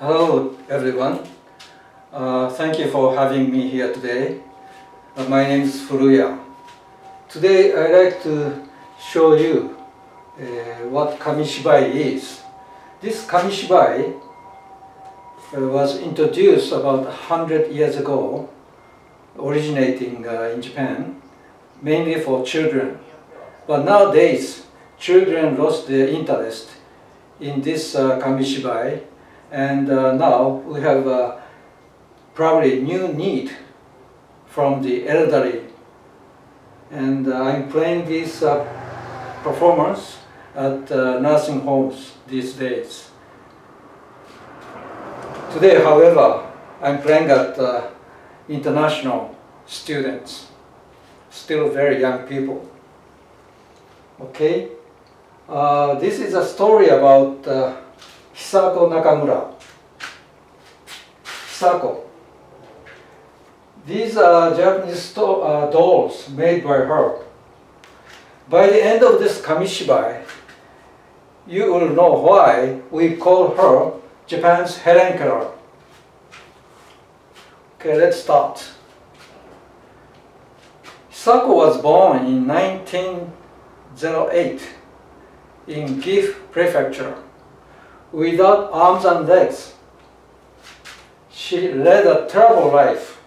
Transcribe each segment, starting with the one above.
Hello everyone. Uh, thank you for having me here today. Uh, my name is Furuya. Today I'd like to show you uh, what kamishibai is. This kamishibai uh, was introduced about 100 years ago, originating uh, in Japan, mainly for children. But nowadays, children lost their interest in this uh, kamishibai and uh, now we have uh, probably new need from the elderly and uh, I'm playing this uh, performance at uh, nursing homes these days. Today however I'm playing at uh, international students, still very young people. Okay, this is a story about Hisako Nakamura. Hisako. These are Japanese uh, dolls made by her. By the end of this kamishibai, you will know why we call her Japan's Helen Keller. Okay, let's start. Hisako was born in 1908 in Gifu Prefecture without arms and legs. She led a terrible life.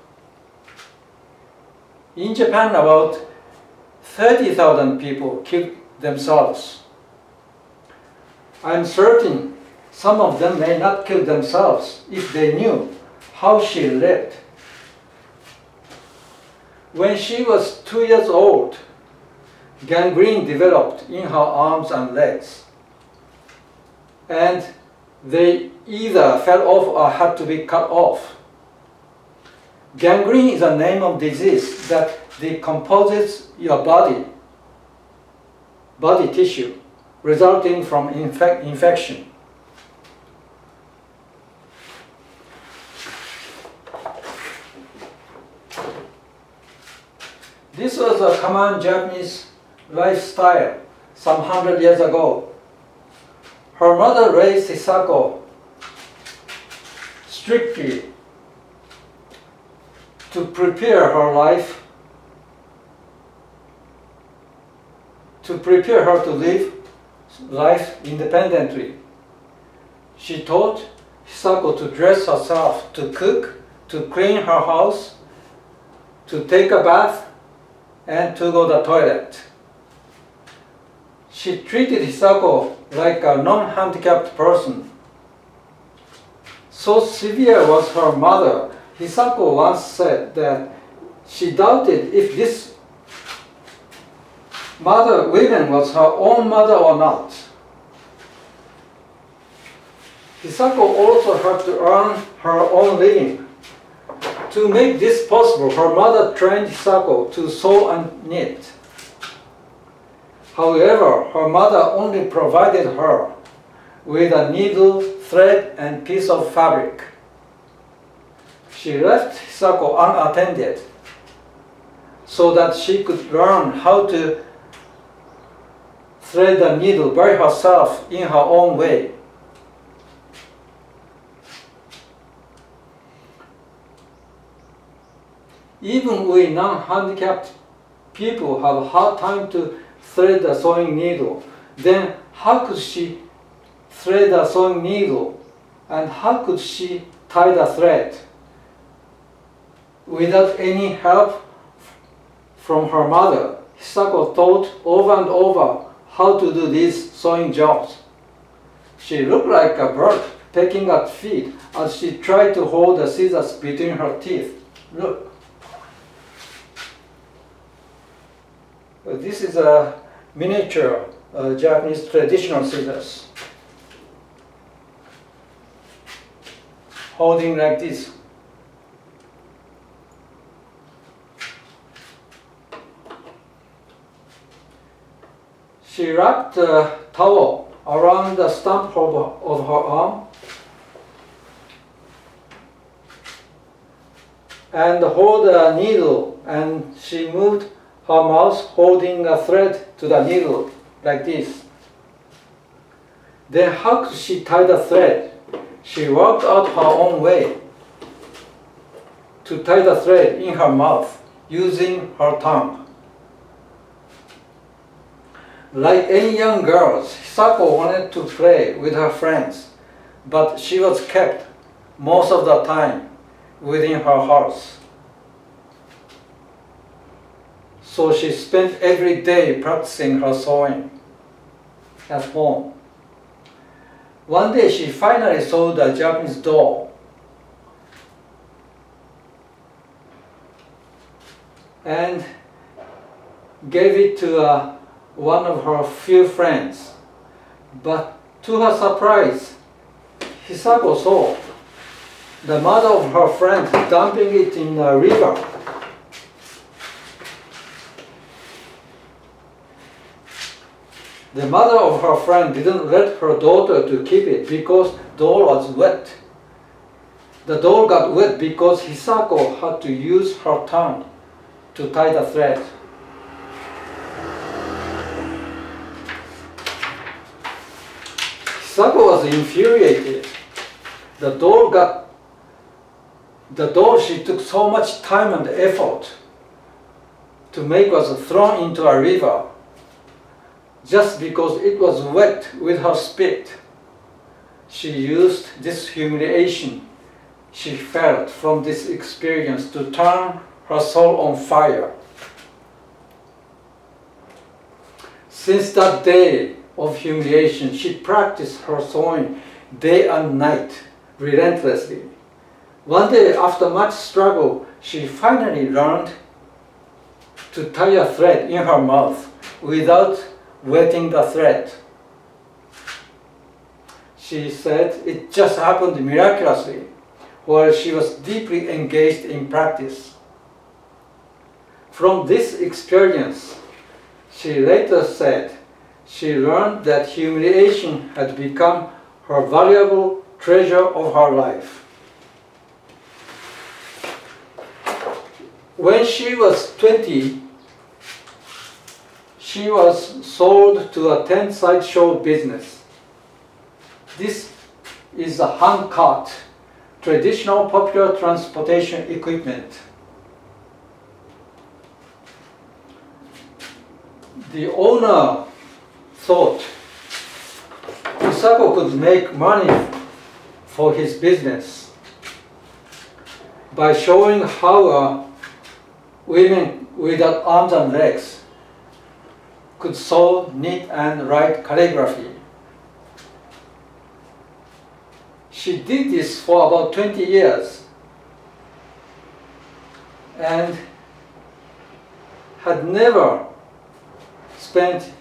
In Japan, about 30,000 people killed themselves. I'm certain some of them may not kill themselves if they knew how she lived. When she was two years old, gangrene developed in her arms and legs. And they either fell off or had to be cut off. Gangrene is a name of disease that decomposes your body, body tissue, resulting from infec infection. This was a common Japanese lifestyle some hundred years ago her mother raised Hisako strictly to prepare her life, to prepare her to live life independently. She taught Hisako to dress herself, to cook, to clean her house, to take a bath, and to go to the toilet. She treated Hisako like a non-handicapped person. So severe was her mother, Hisako once said that she doubted if this mother woman was her own mother or not. Hisako also had to earn her own living. To make this possible, her mother trained Hisako to sew and knit. However, her mother only provided her with a needle, thread, and piece of fabric. She left Hisako unattended so that she could learn how to thread the needle by herself in her own way. Even we non-handicapped people have a hard time to thread a sewing needle. Then how could she thread a sewing needle? And how could she tie the thread? Without any help from her mother, Hisako thought over and over how to do these sewing jobs. She looked like a bird pecking at feet as she tried to hold the scissors between her teeth. Look. This is a miniature uh, Japanese traditional scissors. Holding like this. She wrapped a towel around the stump of, of her arm and hold a needle and she moved her mouth holding a thread to the needle like this. Then how could she tie the thread? she worked out her own way to tie the thread in her mouth using her tongue. Like any young girls, Hisako wanted to play with her friends, but she was kept most of the time within her house. So she spent every day practicing her sewing at home. One day she finally sold a Japanese doll. And gave it to uh, one of her few friends. But to her surprise, Hisako saw the mother of her friend dumping it in a river. The mother of her friend didn't let her daughter to keep it because the doll was wet. The doll got wet because Hisako had to use her tongue to tie the thread. Hisako was infuriated. The doll got the doll she took so much time and effort to make was thrown into a river just because it was wet with her spit. She used this humiliation she felt from this experience to turn her soul on fire. Since that day of humiliation, she practiced her sewing day and night relentlessly. One day, after much struggle, she finally learned to tie a thread in her mouth without wetting the thread. She said it just happened miraculously while she was deeply engaged in practice. From this experience, she later said she learned that humiliation had become her valuable treasure of her life. When she was 20, she was sold to a tent sideshow business. This is a hand cart, traditional popular transportation equipment. The owner thought Hisako could make money for his business by showing how women without arms and legs could sew, knit, and write calligraphy. She did this for about 20 years and had never spent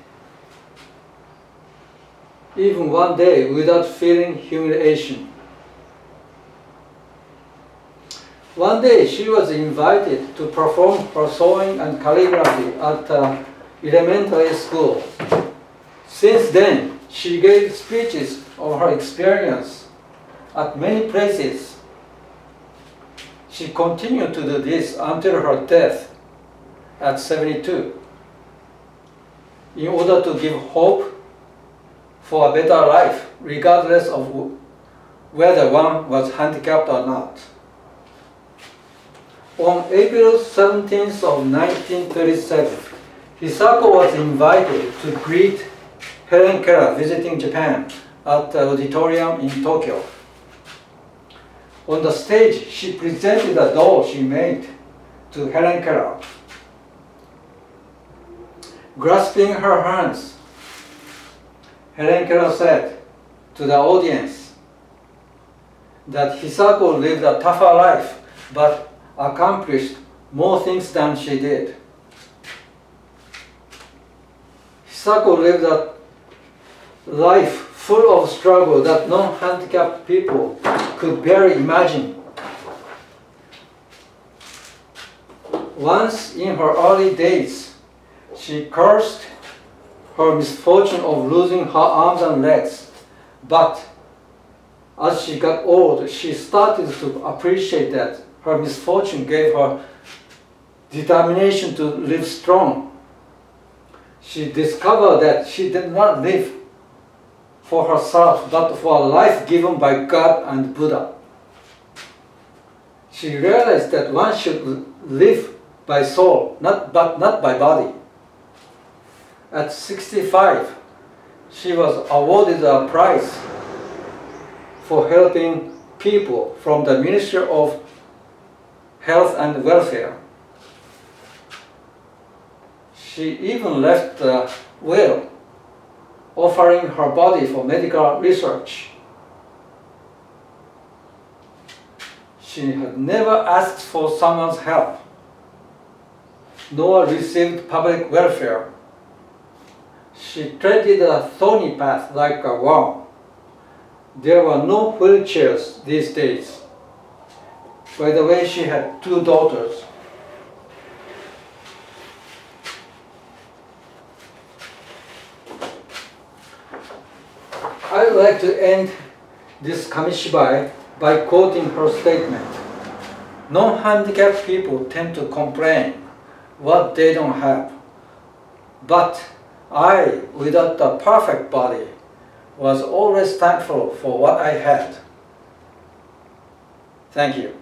even one day without feeling humiliation. One day she was invited to perform her sewing and calligraphy at uh, elementary school. Since then, she gave speeches of her experience at many places. She continued to do this until her death at 72 in order to give hope for a better life, regardless of whether one was handicapped or not. On April 17th of 1937, Hisako was invited to greet Helen Keller visiting Japan at the auditorium in Tokyo. On the stage, she presented a doll she made to Helen Keller. Grasping her hands, Helen Keller said to the audience that Hisako lived a tougher life but accomplished more things than she did. Hisako lived a life full of struggle that non-handicapped people could barely imagine. Once in her early days, she cursed her misfortune of losing her arms and legs. But as she got old, she started to appreciate that her misfortune gave her determination to live strong. She discovered that she did not live for herself, but for a life given by God and Buddha. She realized that one should live by soul, not, but not by body. At 65, she was awarded a prize for helping people from the Ministry of Health and Welfare. She even left a will offering her body for medical research. She had never asked for someone's help, nor received public welfare. She treaded a thorny path like a worm. There were no wheelchairs these days. By the way, she had two daughters. I would like to end this Kamishibai by quoting her statement. Non-handicapped people tend to complain what they don't have. But I, without a perfect body, was always thankful for what I had. Thank you.